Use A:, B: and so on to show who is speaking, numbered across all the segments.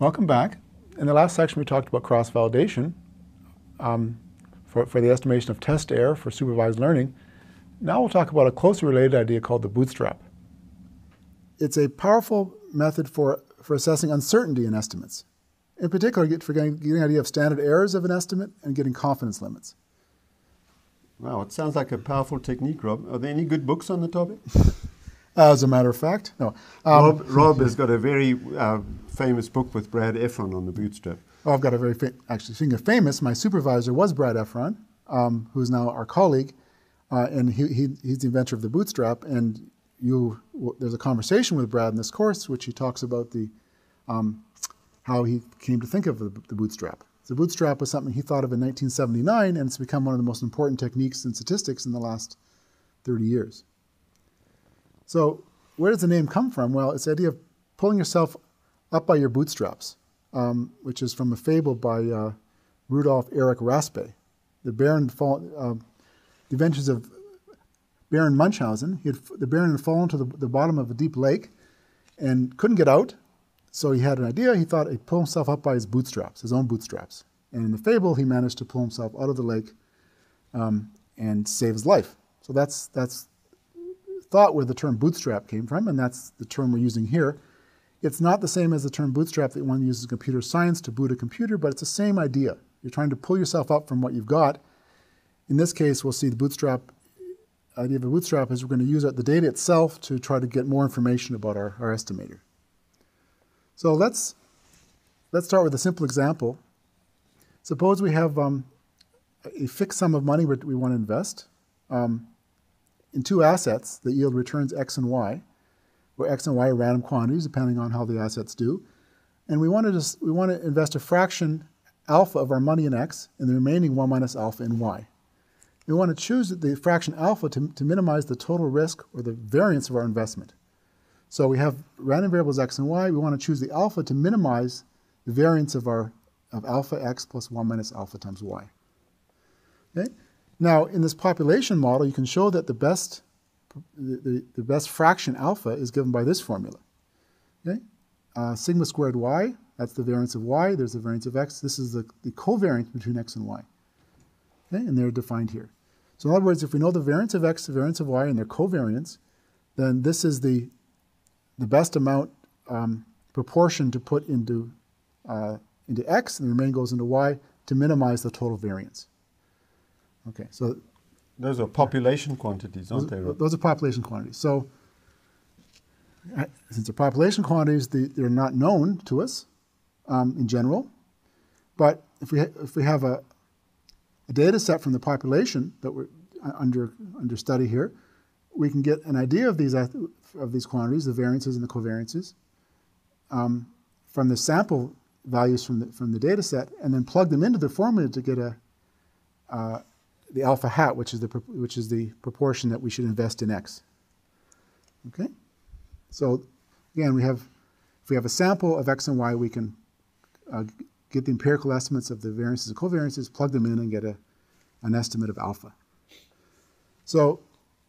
A: Welcome back. In the last section, we talked about cross-validation um, for, for the estimation of test error for supervised learning. Now we'll talk about a closely related idea called the bootstrap. It's a powerful method for, for assessing uncertainty in estimates. In particular, for getting, getting an idea of standard errors of an estimate and getting confidence limits.
B: Wow, it sounds like a powerful technique, Rob. Are there any good books on the topic?
A: As a matter of fact, no.
B: Um, Rob, Rob, has got a very uh, famous book with Brad Efron on the bootstrap.
A: Oh, I've got a very fa- actually speaking of famous, my supervisor was Brad Efron, um, who's now our colleague, uh, and he, he, he's the inventor of the bootstrap. And you, there's a conversation with Brad in this course, which he talks about the um, how he came to think of the, the bootstrap. The bootstrap was something he thought of in 1979, and it's become one of the most important techniques in statistics in the last 30 years. So, where does the name come from? Well, it's the idea of pulling yourself up by your bootstraps, um, which is from a fable by uh, Rudolf Erich Raspe. The Baron, fall, uh, the adventures of Baron Munchausen. Had, the Baron had fallen to the, the bottom of a deep lake and couldn't get out. So he had an idea. He thought he'd pull himself up by his bootstraps, his own bootstraps. And in the fable, he managed to pull himself out of the lake um, and save his life. So that's that's thought where the term bootstrap came from, and that's the term we're using here. It's not the same as the term bootstrap that one uses in computer science to boot a computer, but it's the same idea. You're trying to pull yourself up from what you've got. In this case, we'll see the bootstrap idea of a bootstrap is we're going to use the data itself to try to get more information about our, our estimator. So let's, let's start with a simple example. Suppose we have um, a fixed sum of money we want to invest. Um, in two assets that yield returns x and y, where x and y are random quantities depending on how the assets do. And we want to, we want to invest a fraction alpha of our money in x and the remaining 1 minus alpha in y. We want to choose the fraction alpha to, to minimize the total risk or the variance of our investment. So we have random variables x and y. We want to choose the alpha to minimize the variance of our of alpha x plus 1 minus alpha times y. Okay? Now, in this population model, you can show that the best, the, the best fraction alpha is given by this formula. Okay? Uh, sigma squared y, that's the variance of y, there's the variance of x. This is the, the covariance between x and y. Okay? And they're defined here. So in other words, if we know the variance of x, the variance of y, and their covariance, then this is the, the best amount um, proportion to put into, uh, into x, and the remainder goes into y to minimize the total variance. Okay, so
B: those are population quantities, aren't
A: those,
B: they?
A: Those are population quantities. So since they're population quantities, they, they're not known to us um, in general. But if we if we have a, a data set from the population that we're uh, under under study here, we can get an idea of these of these quantities, the variances and the covariances, um, from the sample values from the from the data set, and then plug them into the formula to get a uh, the alpha hat, which is the, which is the proportion that we should invest in X. Okay? So again, we have, if we have a sample of X and Y, we can uh, get the empirical estimates of the variances and covariances, plug them in, and get a, an estimate of alpha. So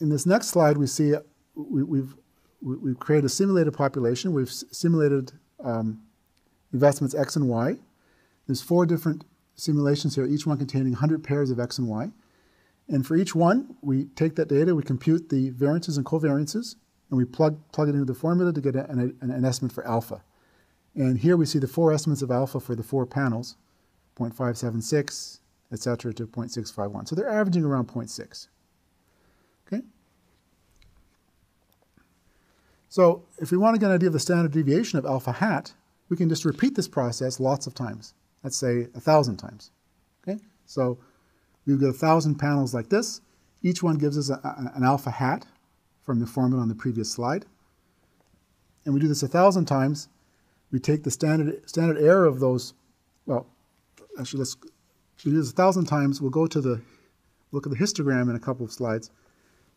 A: in this next slide, we see we, we've, we've created a simulated population. We've simulated um, investments X and Y. There's four different simulations here, each one containing 100 pairs of X and Y. And for each one, we take that data, we compute the variances and covariances, and we plug, plug it into the formula to get an, an, an estimate for alpha. And here we see the four estimates of alpha for the four panels, 0.576, et cetera, to 0.651. So they're averaging around 0.6. Okay? So if we want to get an idea of the standard deviation of alpha hat, we can just repeat this process lots of times. Let's say a thousand times. Okay? So We've got a thousand panels like this. Each one gives us a, an alpha hat from the formula on the previous slide. And we do this a thousand times. We take the standard, standard error of those, well, actually let's we do this a thousand times. We'll go to the, look at the histogram in a couple of slides.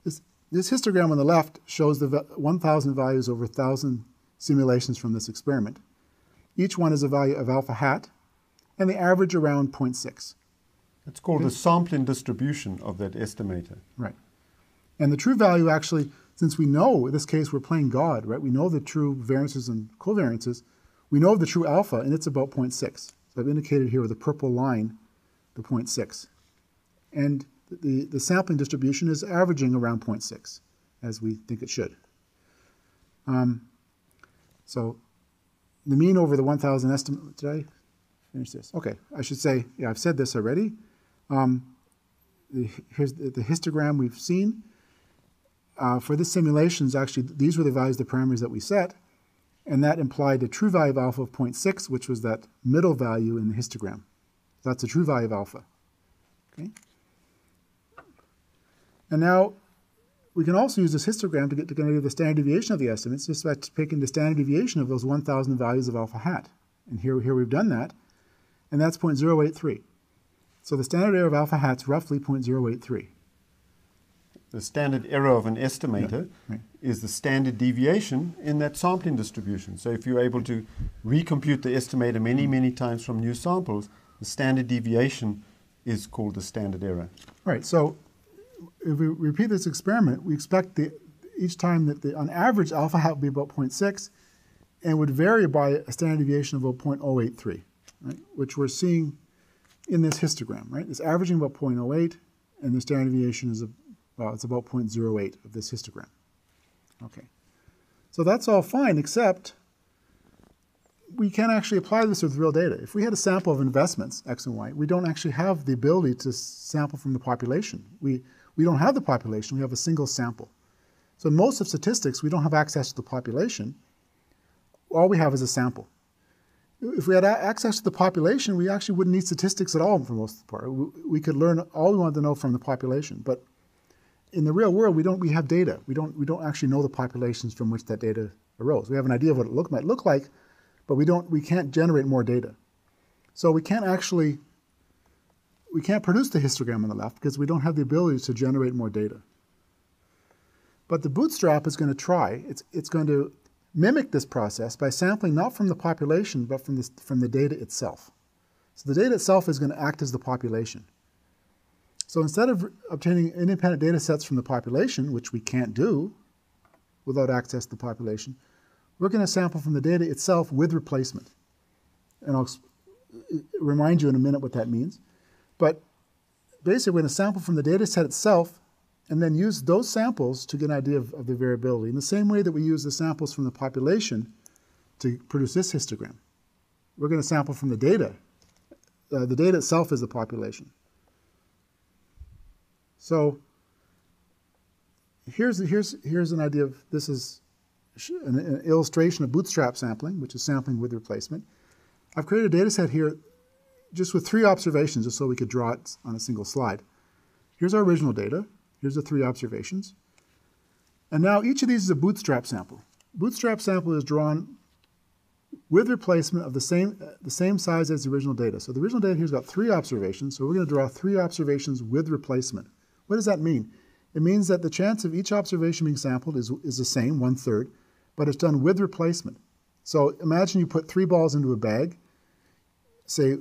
A: This, this histogram on the left shows the 1,000 values over 1,000 simulations from this experiment. Each one is a value of alpha hat, and the average around 0.6.
B: It's called the sampling distribution of that estimator.
A: Right. And the true value actually, since we know in this case we're playing God, right? We know the true variances and covariances. We know the true alpha, and it's about 0.6. So I've indicated here with a purple line the 0.6. And the, the sampling distribution is averaging around 0.6, as we think it should. Um, so the mean over the 1,000 estimate, did I finish this? Okay, I should say, yeah, I've said this already. Um, here's the, the, histogram we've seen. Uh, for this simulation, actually, these were the values, the parameters that we set, and that implied a true value of alpha of 0.6, which was that middle value in the histogram. That's the true value of alpha. Okay. And now we can also use this histogram to get to get the standard deviation of the estimates just by taking the standard deviation of those 1,000 values of alpha hat. And here, here we've done that, and that's 0.083. So the standard error of alpha hat is roughly 0.083.
B: The standard error of an estimator yeah, right. is the standard deviation in that sampling distribution. So if you're able to recompute the estimator many, many times from new samples, the standard deviation is called the standard error.
A: Right. So if we repeat this experiment, we expect the, each time that the, on average alpha hat would be about 0.6 and would vary by a standard deviation of about 0.083, right, which we're seeing in this histogram. Right, It's averaging about 0.08 and the standard deviation is a, well, it's about 0.08 of this histogram. Okay, so that's all fine except we can't actually apply this with real data. If we had a sample of investments, X and Y, we don't actually have the ability to sample from the population. We, we don't have the population, we have a single sample. So most of statistics, we don't have access to the population. All we have is a sample. If we had access to the population, we actually wouldn't need statistics at all for most of the part. We could learn all we wanted to know from the population. But in the real world, we don't we have data. We don't we don't actually know the populations from which that data arose. We have an idea of what it look, might look like, but we don't we can't generate more data. So we can't actually we can't produce the histogram on the left because we don't have the ability to generate more data. But the bootstrap is going to try. It's, it's going to mimic this process by sampling not from the population, but from, this, from the data itself. So the data itself is going to act as the population. So instead of obtaining independent data sets from the population, which we can't do without access to the population, we're going to sample from the data itself with replacement. And I'll remind you in a minute what that means. But basically, we're going to sample from the data set itself and then use those samples to get an idea of, of the variability in the same way that we use the samples from the population to produce this histogram. We're going to sample from the data. Uh, the data itself is the population. So here's, here's, here's an idea of this is an, an illustration of bootstrap sampling, which is sampling with replacement. I've created a data set here just with three observations, just so we could draw it on a single slide. Here's our original data. Here's the three observations. And now each of these is a bootstrap sample. Bootstrap sample is drawn with replacement of the same, uh, the same size as the original data. So the original data here's got three observations, so we're going to draw three observations with replacement. What does that mean? It means that the chance of each observation being sampled is, is the same, one third, but it's done with replacement. So imagine you put three balls into a bag, say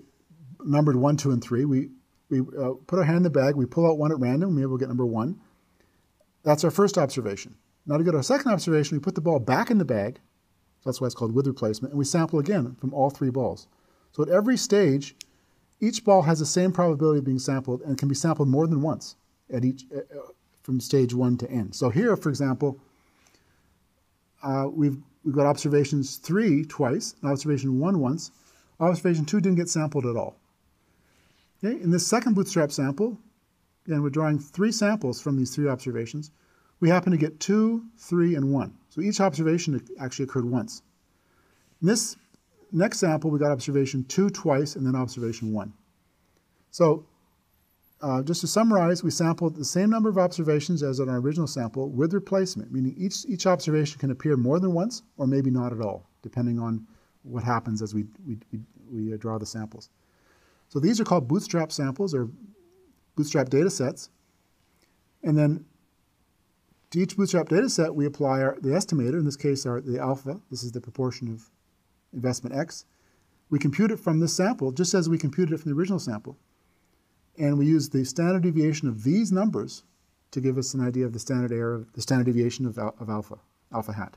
A: numbered one, two, and three. We, we uh, put our hand in the bag, we pull out one at random, maybe we'll get number one. That's our first observation. Now to get our second observation, we put the ball back in the bag. That's why it's called with replacement. And we sample again from all three balls. So at every stage, each ball has the same probability of being sampled and can be sampled more than once at each uh, uh from stage one to n. So here, for example, uh, we've, we've got observations three twice, and observation one once. Observation two didn't get sampled at all. Okay, in this second bootstrap sample, and we're drawing three samples from these three observations. We happen to get two, three, and one. So each observation actually occurred once. In this next sample, we got observation two twice and then observation one. So uh, just to summarize, we sampled the same number of observations as in our original sample with replacement, meaning each, each observation can appear more than once or maybe not at all, depending on what happens as we, we, we, we draw the samples. So these are called bootstrap samples or bootstrap data sets. And then to each bootstrap data set, we apply our, the estimator, in this case our, the alpha, this is the proportion of investment X. We compute it from this sample just as we computed it from the original sample. And we use the standard deviation of these numbers to give us an idea of the standard error, the standard deviation of, of alpha, alpha hat.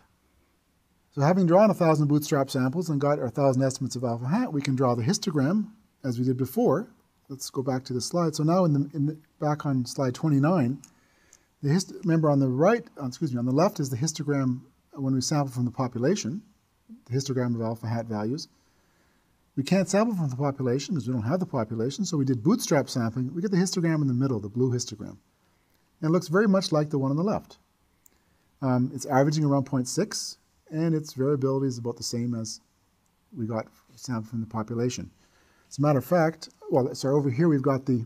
A: So having drawn a thousand bootstrap samples and got our thousand estimates of alpha hat, we can draw the histogram as we did before. Let's go back to the slide. So now in the, in the back on slide 29, the hist remember on the right, uh, excuse me, on the left is the histogram when we sample from the population, the histogram of alpha hat values. We can't sample from the population because we don't have the population, so we did bootstrap sampling. We get the histogram in the middle, the blue histogram. And it looks very much like the one on the left. Um, it's averaging around 0.6, and its variability is about the same as we got sampled from the population. As a matter of fact, well, so over here we've got the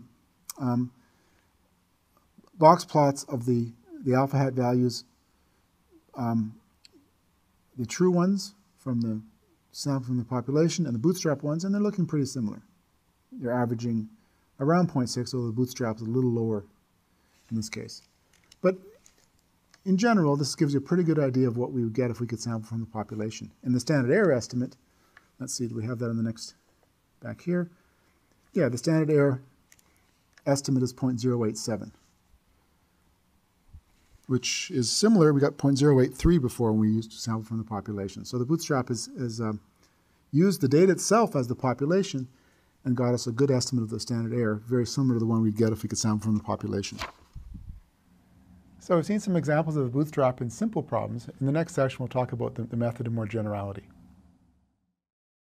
A: um, box plots of the, the alpha hat values, um, the true ones from the sample from the population and the bootstrap ones, and they're looking pretty similar. They're averaging around 0.6, although the bootstrap is a little lower in this case. But in general, this gives you a pretty good idea of what we would get if we could sample from the population. In the standard error estimate, let's see, do we have that in the next, back here? Yeah, the standard error estimate is 0.087, which is similar. We got 0.083 before when we used to sample from the population. So the bootstrap is, is um, used the data itself as the population and got us a good estimate of the standard error, very similar to the one we'd get if we could sample from the population. So we've seen some examples of the bootstrap in simple problems. In the next section, we'll talk about the, the method in more generality.